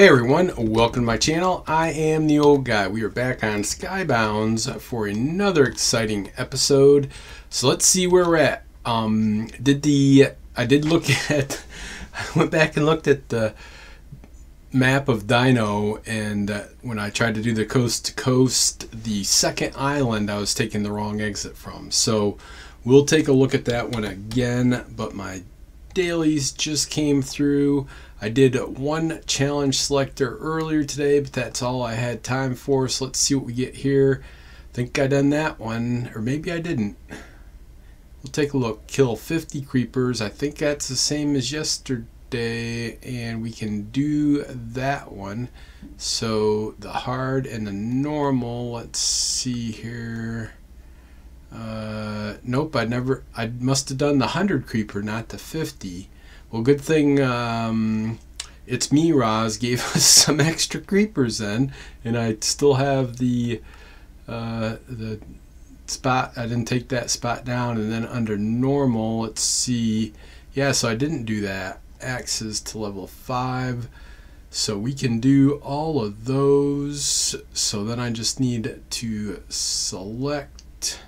Hey everyone, welcome to my channel. I am the old guy. We are back on Skybounds for another exciting episode. So let's see where we're at. Um, did the I did look at I went back and looked at the map of Dino and uh, when I tried to do the coast to coast, the second island I was taking the wrong exit from. So we'll take a look at that one again, but my dailies just came through. I did one challenge selector earlier today, but that's all I had time for. So let's see what we get here. I think I done that one, or maybe I didn't. We'll take a look. Kill 50 creepers. I think that's the same as yesterday, and we can do that one. So the hard and the normal. Let's see here. Uh, nope, I never. I must have done the 100 creeper, not the 50. Well, good thing um, it's me, Roz, gave us some extra creepers then, and I still have the uh, the spot. I didn't take that spot down, and then under normal, let's see. Yeah, so I didn't do that. Axes to level five. So we can do all of those. So then I just need to select.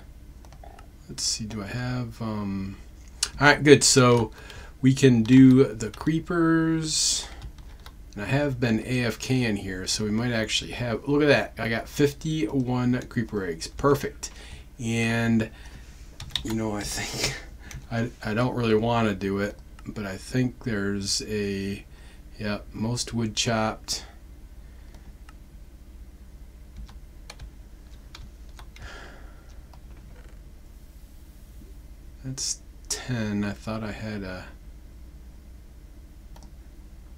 Let's see, do I have. Um, all right, good. So we can do the creepers. And I have been AFK in here, so we might actually have, look at that. I got 51 creeper eggs. Perfect. And, you know, I think, I, I don't really want to do it, but I think there's a, yeah, most wood chopped. That's 10. I thought I had a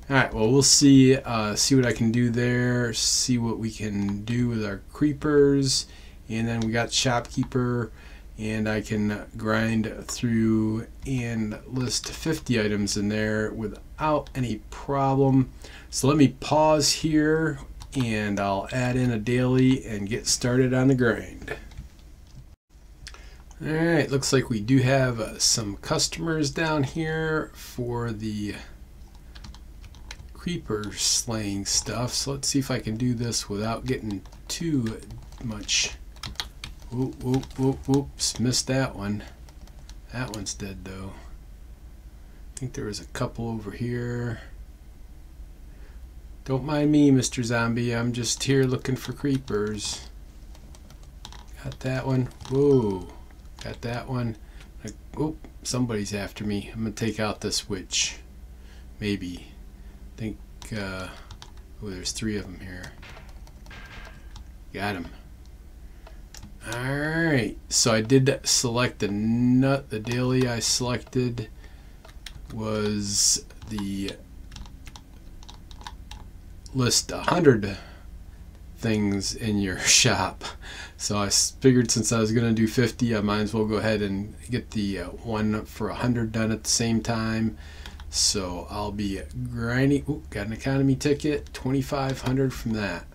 all right, well, we'll see, uh, see what I can do there, see what we can do with our creepers, and then we got shopkeeper, and I can grind through and list 50 items in there without any problem. So let me pause here, and I'll add in a daily and get started on the grind. All right, looks like we do have uh, some customers down here for the creeper slaying stuff. So let's see if I can do this without getting too much. Whoop, whoop, whoop, whoops. Missed that one. That one's dead though. I think there was a couple over here. Don't mind me, Mr. Zombie. I'm just here looking for creepers. Got that one. Whoa. Got that one. Like, oh, somebody's after me. I'm going to take out this witch. Maybe. I think, uh, oh, there's three of them here. Got him. Alright, so I did select the nut. The daily I selected was the list 100 things in your shop. So I figured since I was going to do 50, I might as well go ahead and get the uh, one for 100 done at the same time. So I'll be grinding. Ooh, got an economy ticket, 2,500 from that.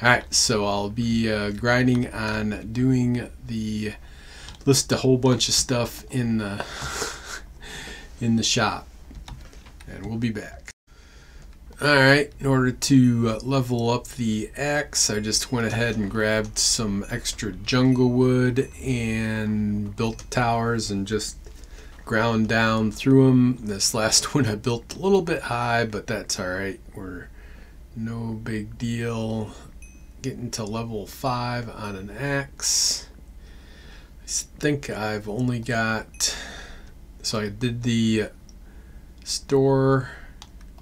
All right, so I'll be uh, grinding on doing the list a whole bunch of stuff in the in the shop, and we'll be back. All right, in order to uh, level up the axe, I just went ahead and grabbed some extra jungle wood and built the towers and just ground down through them. This last one I built a little bit high, but that's all right. We're no big deal. Getting to level 5 on an axe. I think I've only got... So I did the store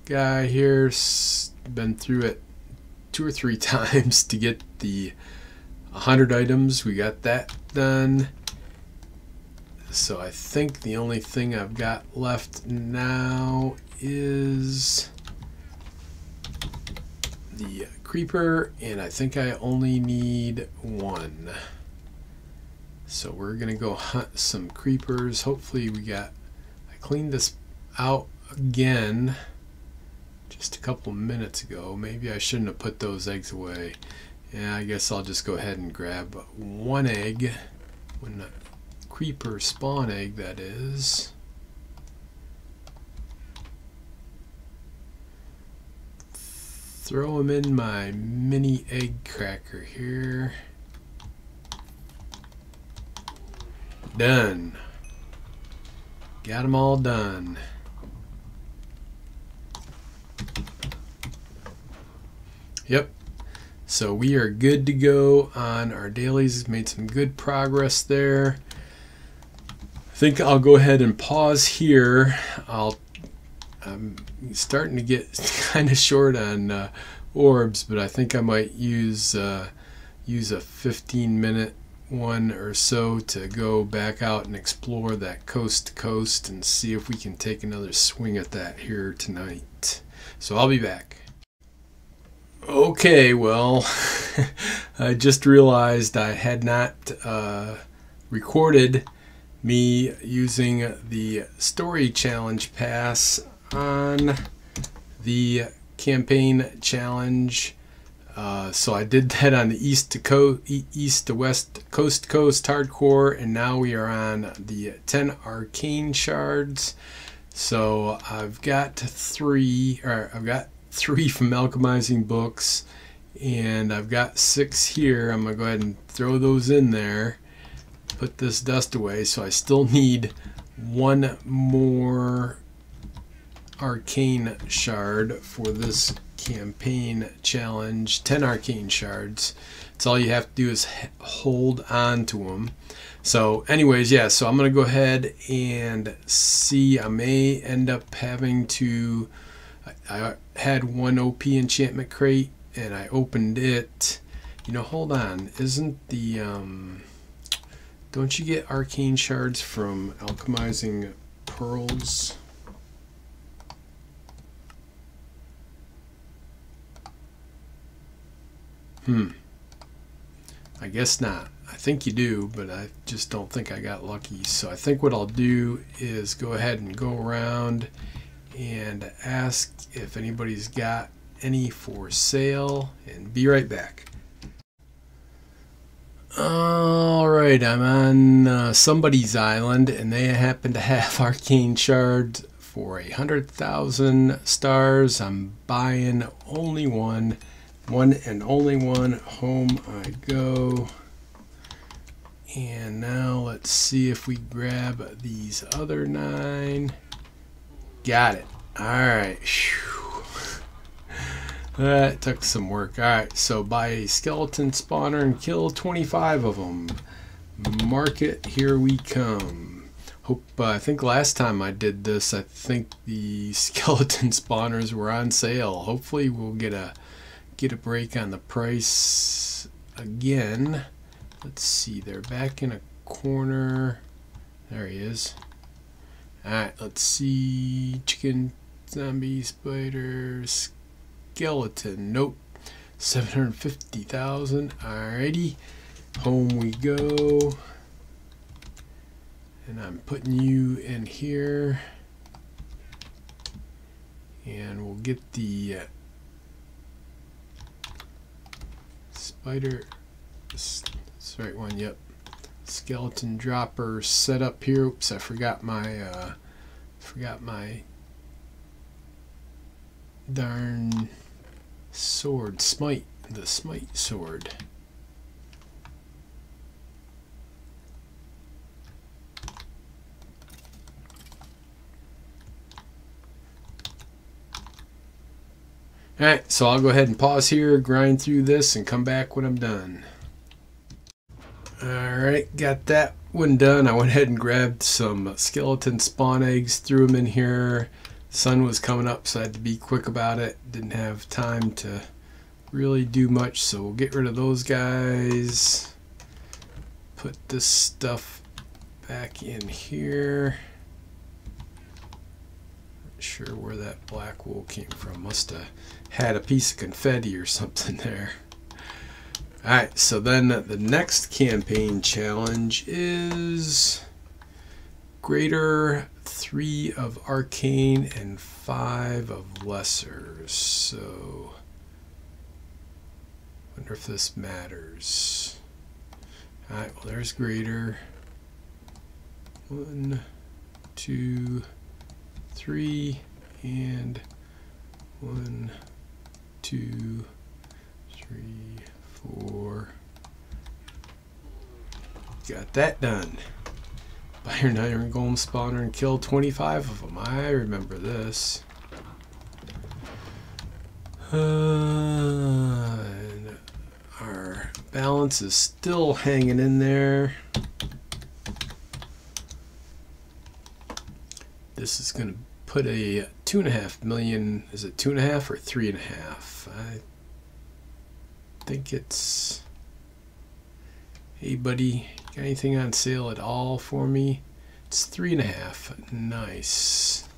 guy here. Been through it two or three times to get the 100 items. We got that done. So I think the only thing I've got left now is the creeper, and I think I only need one. So we're gonna go hunt some creepers. Hopefully we got, I cleaned this out again just a couple minutes ago. Maybe I shouldn't have put those eggs away. Yeah, I guess I'll just go ahead and grab one egg when creeper spawn egg that is. throw them in my mini egg cracker here. Done. Got them all done. Yep. So we are good to go on our dailies. Made some good progress there. I think I'll go ahead and pause here. I'll I'm starting to get kind of short on uh, orbs, but I think I might use uh, use a 15 minute one or so to go back out and explore that coast to coast and see if we can take another swing at that here tonight. So I'll be back. Okay, well, I just realized I had not uh, recorded me using the story challenge pass on the campaign challenge. Uh, so I did that on the east to east to west, coast to coast hardcore, and now we are on the 10 arcane shards. So I've got three, or I've got three from Alchemizing Books, and I've got six here. I'm gonna go ahead and throw those in there. Put this dust away. So I still need one more arcane shard for this campaign challenge. 10 arcane shards. It's all you have to do is hold on to them so anyways yeah so i'm gonna go ahead and see. I may end up having to i, had one op enchantment crate and i opened it. You know hold on. Isn't the um don't you get arcane shards from alchemizing pearls Hmm. I guess not. I think you do, but I just don't think I got lucky. So I think what I'll do is go ahead and go around and ask if anybody's got any for sale and be right back. All right, I'm on uh, somebody's island and they happen to have arcane shards for a hundred thousand stars. I'm buying only one one and only one. Home I go. And now let's see if we grab these other nine. Got it. All right that took some work all right so buy a skeleton spawner and kill 25 of them market here we come hope uh, I think last time I did this I think the skeleton spawners were on sale hopefully we'll get a get a break on the price again. Let's see, they're back in a corner. There he is. Alright, let's see. Chicken, zombie, spider, skeleton. Nope. 750,000. Alrighty. Home we go. And I'm putting you in here. And we'll get the uh, Spider, that's the right one, yep. Skeleton dropper set up here. Oops, I forgot my, uh, forgot my darn sword, smite, the smite sword. Alright, so I'll go ahead and pause here, grind through this, and come back when I'm done. Alright, got that one done. I went ahead and grabbed some skeleton spawn eggs, threw them in here. Sun was coming up, so I had to be quick about it. Didn't have time to really do much, so we'll get rid of those guys. Put this stuff back in here not sure where that black wool came from. Must have had a piece of confetti or something there. Alright, so then the next campaign challenge is greater 3 of arcane and 5 of lesser. So, wonder if this matters. Alright, well there's greater. One, two, three, and one, two, three, four. Got that done. Iron Iron Golem spawner and kill 25 of them. I remember this. Uh, our balance is still hanging in there. This is going to put a two and a half million. Is it two and a half or three and a half? I think it's. Hey, buddy, anything on sale at all for me? It's three and a half. Nice.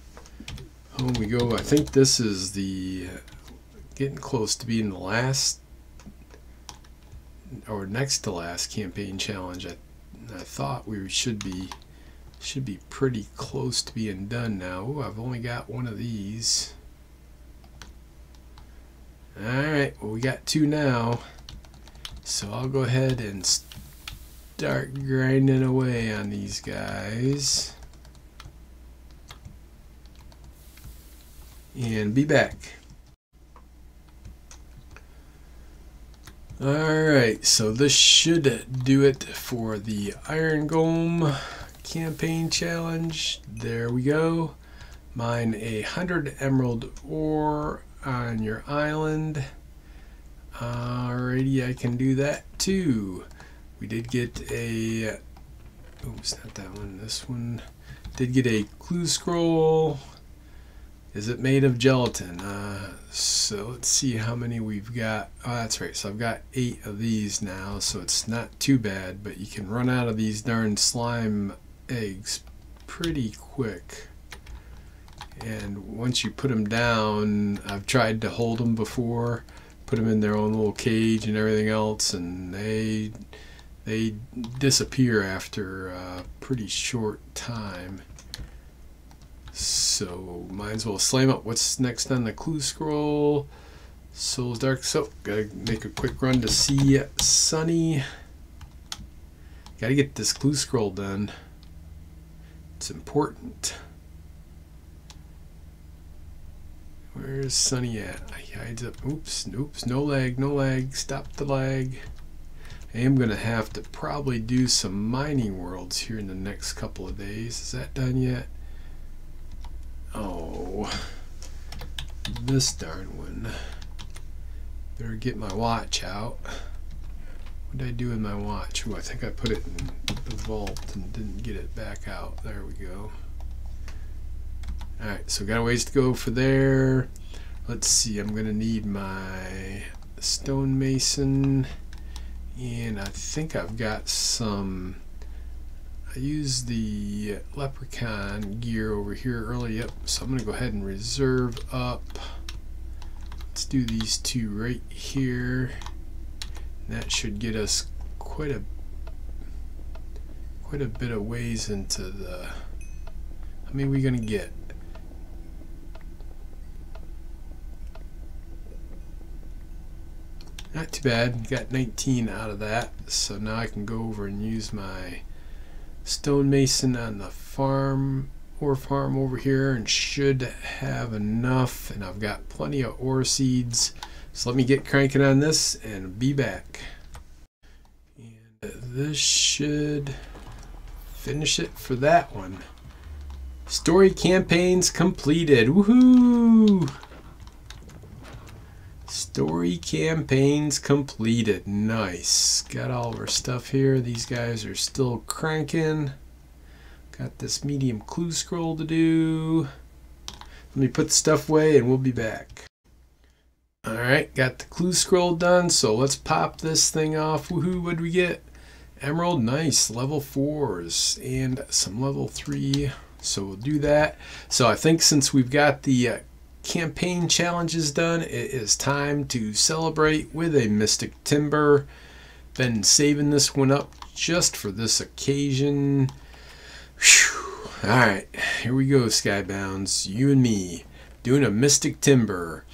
Home we go. I think this is the getting close to being the last or next to last campaign challenge. I, I thought we should be should be pretty close to being done now. Ooh, I've only got one of these. Alright, well we got two now. So I'll go ahead and start grinding away on these guys. And be back. Alright, so this should do it for the Iron Golem campaign challenge. There we go. Mine a hundred emerald ore on your island. Alrighty, I can do that too. We did get a, oops, not that one, this one. Did get a clue scroll. Is it made of gelatin? Uh, so let's see how many we've got. Oh, that's right. So I've got eight of these now, so it's not too bad, but you can run out of these darn slime eggs pretty quick. And once you put them down, I've tried to hold them before, put them in their own little cage and everything else, and they they disappear after a pretty short time. So might as well slam up. What's next on the clue scroll? Soul's Dark Soap. Gotta make a quick run to see Sunny. Gotta get this clue scroll done. It's important. Where's Sunny at? He hides up. Oops, oops, no lag, no lag. Stop the lag. I am going to have to probably do some mining worlds here in the next couple of days. Is that done yet? Oh, this darn one. Better get my watch out. What did I do with my watch? Oh, I think I put it in the vault and didn't get it back out. There we go. Alright, so got a ways to go for there. Let's see, I'm going to need my stonemason. And I think I've got some... I used the leprechaun gear over here early. Yep, so I'm going to go ahead and reserve up. Let's do these two right here. That should get us quite a quite a bit of ways into the many are we gonna get? Not too bad. Got 19 out of that. So now I can go over and use my stonemason on the farm ore farm over here and should have enough and I've got plenty of ore seeds so let me get cranking on this and be back. And this should finish it for that one. Story campaigns completed. Woohoo! Story campaigns completed. Nice. Got all of our stuff here. These guys are still cranking. Got this medium clue scroll to do. Let me put stuff away and we'll be back. Alright, got the clue scroll done, so let's pop this thing off. Woohoo, what do we get? Emerald, nice, level 4s, and some level 3, so we'll do that. So I think since we've got the uh, campaign challenges done, it is time to celebrate with a Mystic Timber. Been saving this one up just for this occasion. Alright, here we go, Skybounds. You and me, doing a Mystic Timber.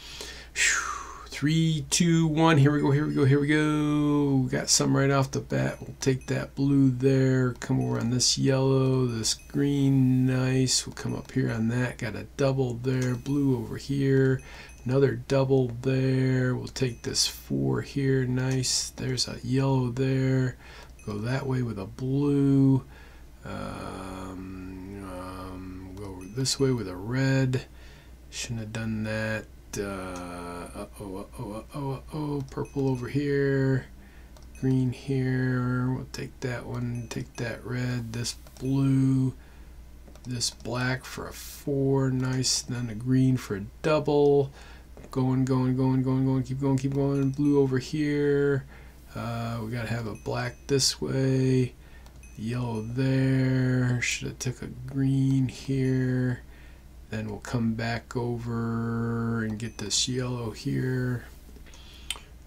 Whew. Three, two, one. Here we go. Here we go. Here we go. Got some right off the bat. We'll take that blue there. Come over on this yellow, this green. Nice. We'll come up here on that. Got a double there. Blue over here. Another double there. We'll take this four here. Nice. There's a yellow there. Go that way with a blue. Um, um, go this way with a red. Shouldn't have done that. Uh, uh oh, uh oh, uh oh, uh oh. Purple over here. Green here. We'll take that one. Take that red. This blue. This black for a four. Nice. Then a green for a double going, going, going, going, going, keep going, keep going. Blue over here. Uh, we gotta have a black this way. Yellow there. Should have took a green here. Then we'll come back over and get this yellow here.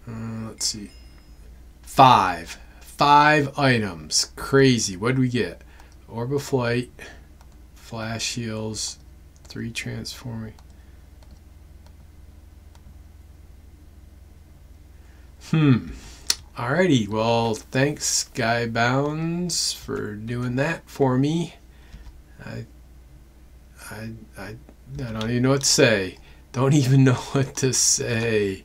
Uh, let's see. Five. Five items. Crazy. What do we get? Orb of Flight. Flash heals. Three transforming. Hmm. Alrighty. Well, thanks, Skybounds, for doing that for me. I, I, I, I don't even know what to say. Don't even know what to say.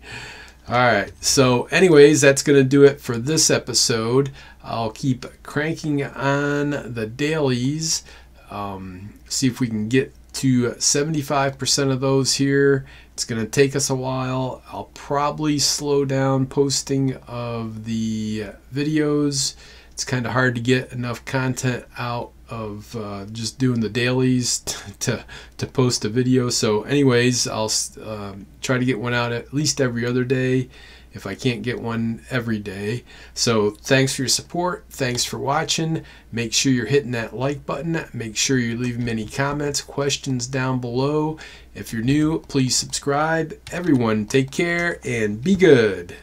All right. So, anyways, that's going to do it for this episode. I'll keep cranking on the dailies. Um, see if we can get to 75% of those here. It's going to take us a while. I'll probably slow down posting of the videos. It's kind of hard to get enough content out of uh, just doing the dailies to, to post a video. So anyways, I'll um, try to get one out at least every other day if I can't get one every day. So thanks for your support. Thanks for watching. Make sure you're hitting that like button. Make sure you're leaving any comments, questions down below. If you're new, please subscribe. Everyone, take care and be good.